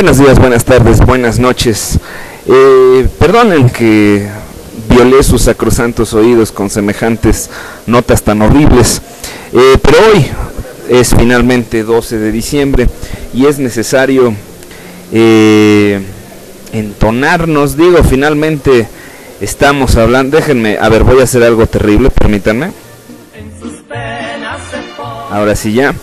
Buenos días, buenas tardes, buenas noches. Eh, perdonen que violé sus sacrosantos oídos con semejantes notas tan horribles, eh, pero hoy es finalmente 12 de diciembre y es necesario eh, entonarnos, digo, finalmente estamos hablando, déjenme, a ver, voy a hacer algo terrible, permítanme. Ahora sí ya.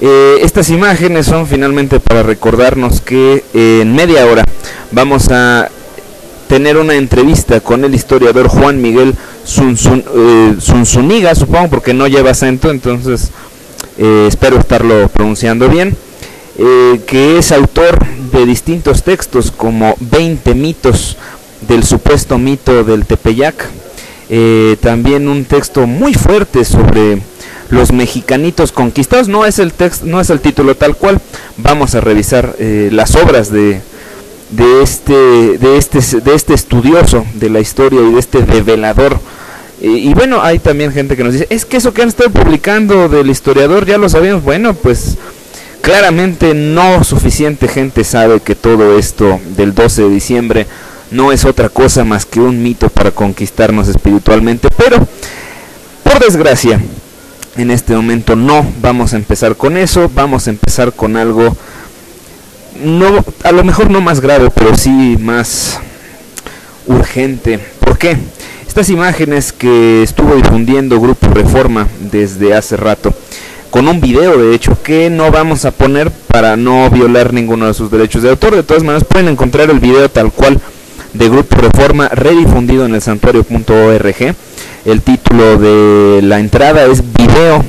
Eh, estas imágenes son finalmente para recordarnos que eh, en media hora vamos a tener una entrevista con el historiador Juan Miguel Zunzuniga, supongo, porque no lleva acento, entonces espero estarlo pronunciando bien. Eh, que es autor de distintos textos como 20 mitos del supuesto mito del Tepeyac, eh, también un texto muy fuerte sobre los mexicanitos conquistados, no es el texto, no es el título tal cual, vamos a revisar eh, las obras de, de este, de este, de este estudioso de la historia y de este revelador. y bueno, hay también gente que nos dice, es que eso que han estado publicando del historiador ya lo sabíamos. Bueno, pues Claramente no suficiente gente sabe que todo esto del 12 de diciembre no es otra cosa más que un mito para conquistarnos espiritualmente, pero por desgracia en este momento no vamos a empezar con eso, vamos a empezar con algo no a lo mejor no más grave, pero sí más urgente. ¿Por qué? Estas imágenes que estuvo difundiendo Grupo Reforma desde hace rato con un video de hecho que no vamos a poner para no violar ninguno de sus derechos de autor. De todas maneras pueden encontrar el video tal cual de Grupo Reforma redifundido en el santuario.org. El título de la entrada es video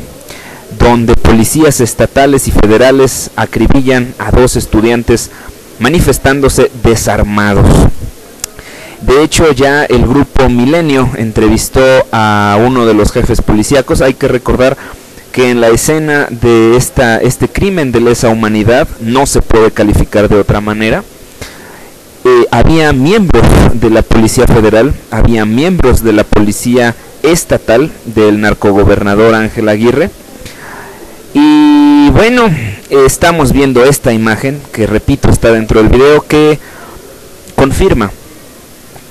donde policías estatales y federales acribillan a dos estudiantes manifestándose desarmados. De hecho, ya el grupo Milenio entrevistó a uno de los jefes policíacos. Hay que recordar que en la escena de esta, este crimen de lesa humanidad no se puede calificar de otra manera. Eh, había miembros de la Policía Federal, había miembros de la Policía Estatal del narcogobernador Ángel Aguirre. Y bueno, estamos viendo esta imagen, que repito está dentro del video, que confirma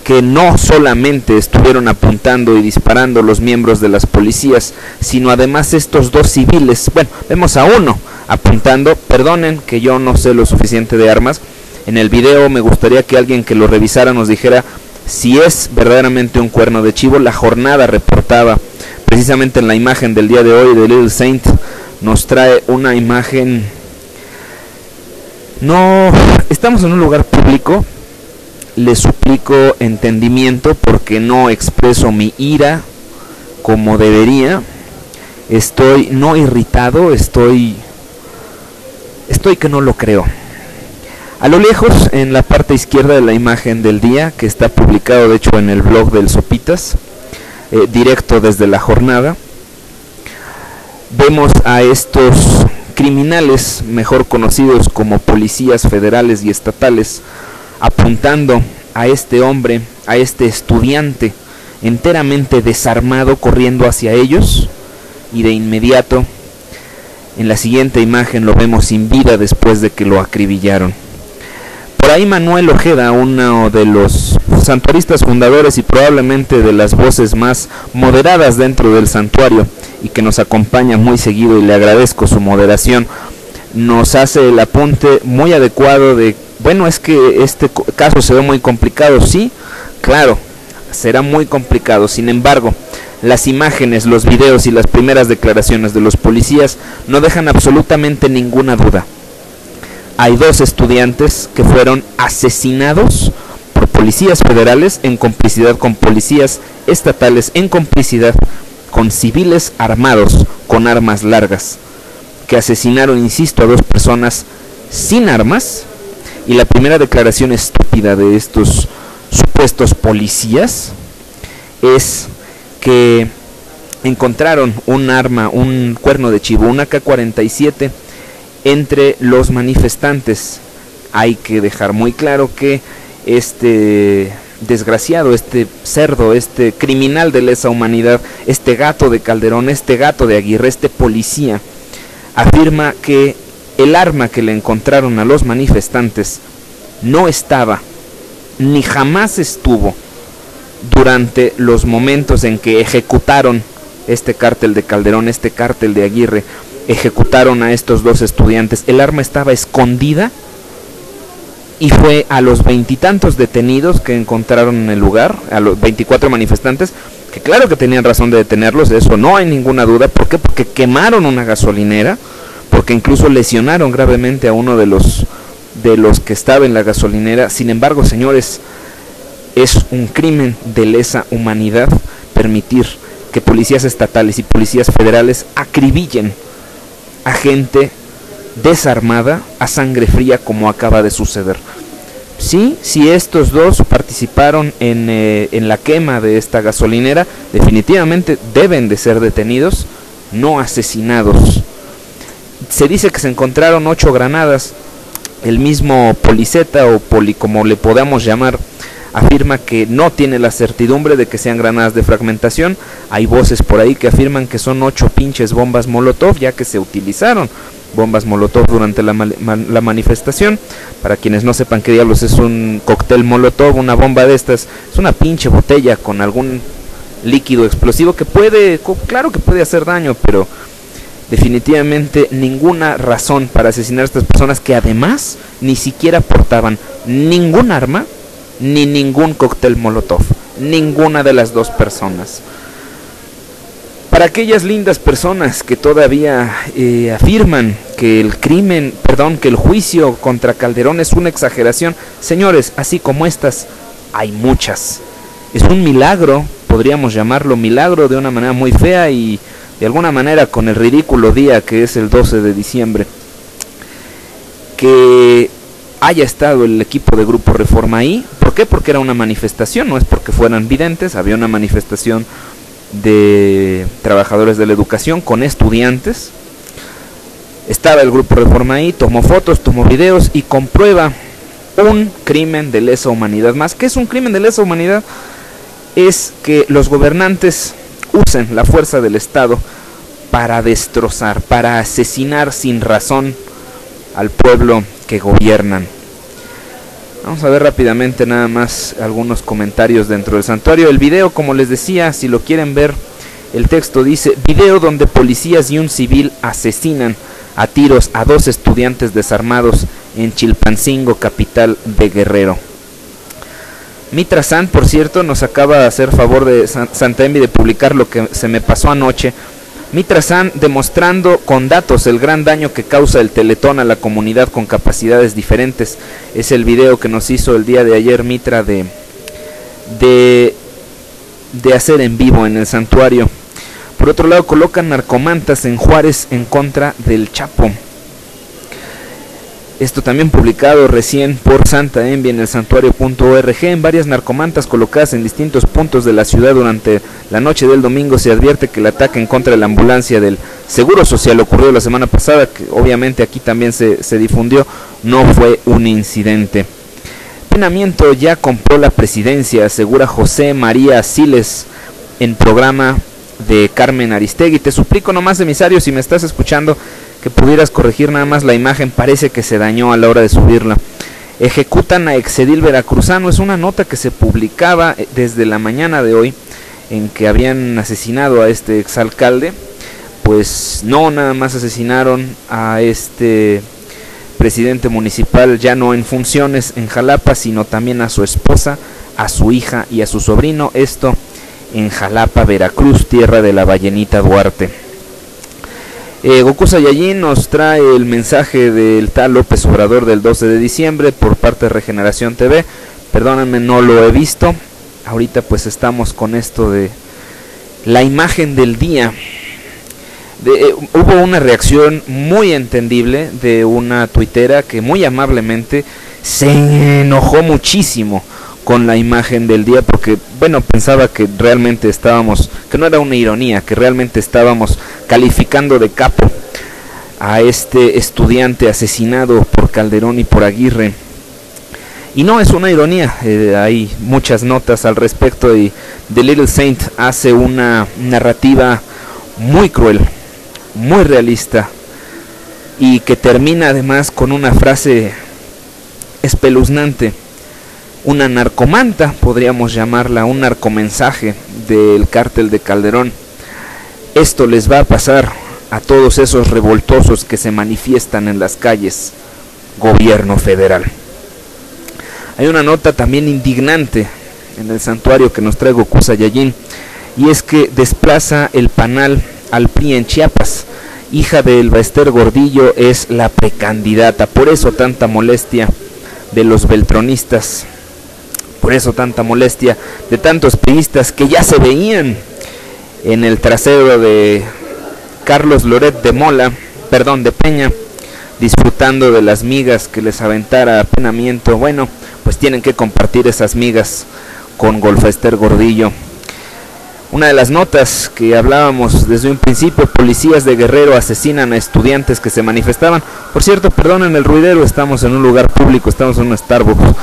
que no solamente estuvieron apuntando y disparando los miembros de las policías, sino además estos dos civiles, bueno, vemos a uno apuntando, perdonen que yo no sé lo suficiente de armas, en el video me gustaría que alguien que lo revisara nos dijera si es verdaderamente un cuerno de chivo, la jornada reportaba precisamente en la imagen del día de hoy de Little Saint, nos trae una imagen... No, estamos en un lugar público, le suplico entendimiento porque no expreso mi ira como debería. Estoy no irritado, estoy estoy que no lo creo. A lo lejos, en la parte izquierda de la imagen del día, que está publicado de hecho en el blog del Sopitas, eh, directo desde la jornada, vemos a estos criminales, mejor conocidos como policías federales y estatales, apuntando a este hombre, a este estudiante enteramente desarmado corriendo hacia ellos y de inmediato en la siguiente imagen lo vemos sin vida después de que lo acribillaron. Ahí Manuel Ojeda, uno de los santuaristas fundadores y probablemente de las voces más moderadas dentro del santuario y que nos acompaña muy seguido y le agradezco su moderación, nos hace el apunte muy adecuado de bueno, es que este caso se ve muy complicado, sí, claro, será muy complicado, sin embargo, las imágenes, los videos y las primeras declaraciones de los policías no dejan absolutamente ninguna duda. Hay dos estudiantes que fueron asesinados por policías federales en complicidad con policías estatales, en complicidad con civiles armados con armas largas, que asesinaron, insisto, a dos personas sin armas. Y la primera declaración estúpida de estos supuestos policías es que encontraron un arma, un cuerno de chivo, una K-47 entre los manifestantes. Hay que dejar muy claro que este desgraciado, este cerdo, este criminal de lesa humanidad, este gato de Calderón, este gato de Aguirre, este policía, afirma que el arma que le encontraron a los manifestantes no estaba ni jamás estuvo durante los momentos en que ejecutaron este cártel de Calderón, este cártel de Aguirre, ejecutaron a estos dos estudiantes. El arma estaba escondida y fue a los veintitantos detenidos que encontraron en el lugar, a los 24 manifestantes, que claro que tenían razón de detenerlos, de eso no hay ninguna duda. ¿Por qué? Porque quemaron una gasolinera, porque incluso lesionaron gravemente a uno de los de los que estaba en la gasolinera. Sin embargo, señores, es un crimen de lesa humanidad permitir que policías estatales y policías federales acribillen a gente desarmada a sangre fría como acaba de suceder. Sí, si estos dos participaron en, eh, en la quema de esta gasolinera, definitivamente deben de ser detenidos, no asesinados. Se dice que se encontraron ocho granadas. El mismo Policeta o Poli, como le podamos llamar, afirma que no tiene la certidumbre de que sean granadas de fragmentación. Hay voces por ahí que afirman que son ocho pinches bombas Molotov, ya que se utilizaron bombas Molotov durante la, manifestación. Para quienes no sepan qué diablos es un cóctel Molotov, una bomba de estas, es una pinche botella con algún líquido explosivo que puede, claro que puede hacer daño, pero definitivamente ninguna razón para asesinar a estas personas que además ni siquiera portaban ningún arma ni ningún cóctel Molotov, ninguna de las dos personas. Para aquellas lindas personas que todavía eh, afirman que el crimen, perdón, que el juicio contra Calderón es una exageración, señores, así como estas, hay muchas. Es un milagro, podríamos llamarlo milagro de una manera muy fea y de alguna manera con el ridículo día que es el 12 de diciembre, que haya estado el equipo de Grupo Reforma ahí. ¿Por qué? Porque era una manifestación, no es porque fueran videntes, había una manifestación de trabajadores de la educación con estudiantes. Estaba el Grupo Reforma ahí, tomó fotos, tomó videos y comprueba un crimen de lesa humanidad más. ¿Qué es un crimen de lesa humanidad? Es que los gobernantes usen la fuerza del Estado para destrozar, para asesinar sin razón al pueblo que gobiernan. Vamos a ver rápidamente nada más algunos comentarios dentro del santuario. El video, como les decía, si lo quieren ver, el texto dice, video donde policías y un civil asesinan a tiros a dos estudiantes desarmados en Chilpancingo, capital de Guerrero. Mitra San, por cierto, nos acaba de hacer favor de Santa Envi de publicar lo que se me pasó anoche Mitrasan demostrando con datos el gran daño que causa el teletón a la comunidad con capacidades diferentes. Es el video que nos hizo el día de ayer Mitra de, de, de hacer en vivo en el santuario. Por otro lado, colocan narcomantas en Juárez en contra del Chapo. Esto también publicado recién por Santa Envy en el santuario.org. En varias narcomantas colocadas en distintos puntos de la ciudad durante la noche del domingo se advierte que el ataque en contra de la ambulancia del Seguro Social ocurrió la semana pasada, que obviamente aquí también se, se difundió, no fue un incidente. Penamiento ya compró la presidencia, asegura José María Siles en programa de Carmen Aristegui. Te suplico nomás, emisario, si me estás escuchando, que pudieras corregir nada más la imagen, parece que se dañó a la hora de subirla. Ejecutan a Exedil Veracruzano, es una nota que se publicaba eh, desde la mañana de hoy en que habían asesinado a este exalcalde. Pues no, nada más asesinaron a este presidente municipal ya no en funciones en Jalapa, sino también a su esposa, a su hija y a su sobrino. Esto en Jalapa, Veracruz, tierra de la ballenita Duarte. Eh, Goku Saiyajin nos trae el mensaje del tal López Obrador del 12 de diciembre por parte de Regeneración TV. Perdónenme, no lo he visto. Ahorita pues estamos con esto de la imagen del día. Eh, hubo una reacción muy entendible de una tuitera que muy amablemente se enojó muchísimo con la imagen del día porque bueno pensaba que realmente estábamos que no era una ironía que realmente estábamos calificando de capo a este estudiante asesinado por Calderón y por Aguirre. Y no es una ironía eh, hay muchas notas al respecto y The Little Saint hace una narrativa muy cruel muy realista y que termina además con una frase espeluznante, una narcomanta, podríamos llamarla, un narcomensaje del cártel de Calderón. Esto les va a pasar a todos esos revoltosos que se manifiestan en las calles, gobierno federal. Hay una nota también indignante en el santuario que nos trae Goku y es que desplaza el panal al PRI en Chiapas. Hija de Elba Ester Gordillo es la precandidata, por eso tanta molestia de los beltronistas, por eso tanta molestia de tantos priistas que ya se veían en el trasero de Carlos Loret de Mola, perdón, de Peña, disfrutando de las migas que les aventara apenamiento. Bueno, pues tienen que compartir esas migas con Golfester Gordillo. Una de las notas que hablábamos desde un principio, policías de Guerrero asesinan a estudiantes que se manifestaban. Por cierto, perdonen el ruidero, estamos en un lugar público, estamos en un Starbucks.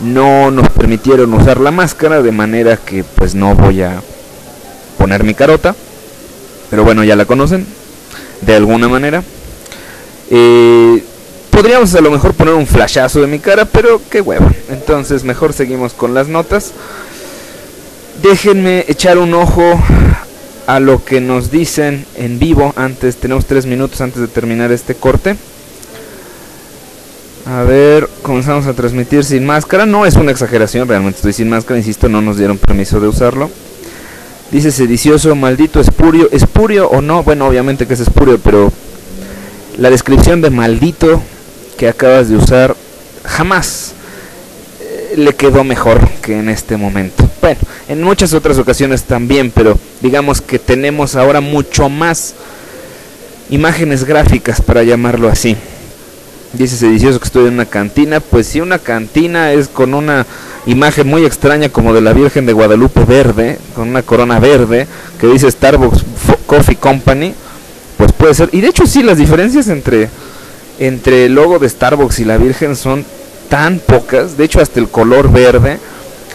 No nos permitieron usar la máscara, de manera que pues no voy a poner mi carota. Pero bueno, ya la conocen, de alguna manera. Eh, podríamos a lo mejor poner un flashazo de mi cara, pero qué huevo. Entonces mejor seguimos con las notas. Déjenme echar un ojo a lo que nos dicen en vivo antes, tenemos tres minutos antes de terminar este corte. A ver, comenzamos a transmitir sin máscara. No es una exageración, realmente estoy sin máscara, insisto, no nos dieron permiso de usarlo. Dice sedicioso, maldito espurio. ¿Espurio o no? Bueno, obviamente que es espurio, pero la descripción de maldito que acabas de usar jamás eh, le quedó mejor que en este momento. Bueno, en muchas otras ocasiones también, pero digamos que tenemos ahora mucho más imágenes gráficas para llamarlo así. Dice sedicioso que estoy en una cantina, pues si una cantina es con una imagen muy extraña como de la Virgen de Guadalupe verde, con una corona verde, que dice Starbucks Coffee Company, pues puede ser. Y de hecho sí, las diferencias entre, entre el logo de Starbucks y la Virgen son tan pocas, de hecho hasta el color verde.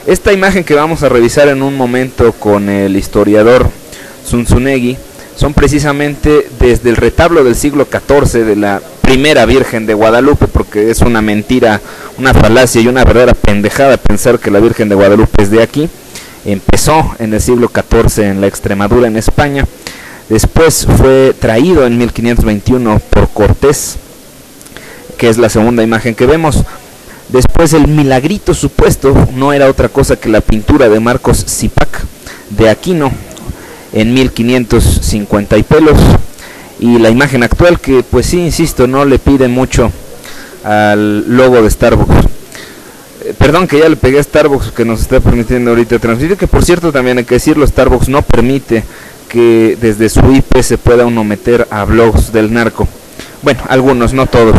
Esta imagen que vamos a revisar en un momento con el historiador Zunzunegui son precisamente desde el retablo del siglo XIV de la primera Virgen de Guadalupe, porque es una mentira, una falacia y una verdadera pendejada pensar que la Virgen de Guadalupe es de aquí. Empezó en el siglo XIV en la Extremadura, en España. Después fue traído en 1521 por Cortés, que es la segunda imagen que vemos. Después el milagrito supuesto no era otra cosa que la pintura de Marcos Zipac de Aquino en 1550 y pelos. Y la imagen actual que pues sí, insisto, no le pide mucho al logo de Starbucks. Eh, perdón que ya le pegué a Starbucks que nos está permitiendo ahorita transmitir, que por cierto también hay que decirlo, Starbucks no permite que desde su IP se pueda uno meter a blogs del narco. Bueno, algunos, no todos.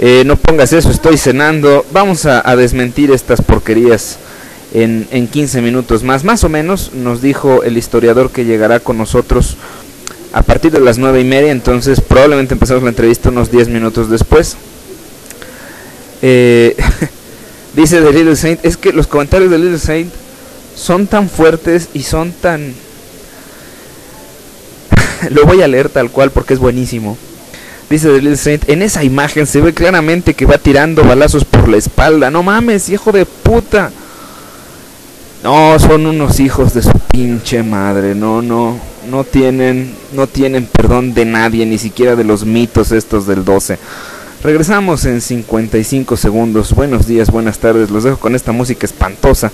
Eh, no pongas eso, estoy cenando. Vamos a, desmentir estas porquerías en, en 15 minutos más. Más o menos nos dijo el historiador que llegará con nosotros a partir de las 9 y media. Entonces probablemente empezamos la entrevista unos 10 minutos después. Eh, dice de Little Saint, es que los comentarios de Little Saint son tan fuertes y son tan... Lo voy a leer tal cual porque es buenísimo. Dice The Little Saint, en esa imagen se ve claramente que va tirando balazos por la espalda. No mames, hijo de puta. No, son unos hijos de su pinche madre. No, no, no tienen, no tienen perdón de nadie, ni siquiera de los mitos estos del 12. Regresamos en 55 segundos. Buenos días, buenas tardes. Los dejo con esta música espantosa.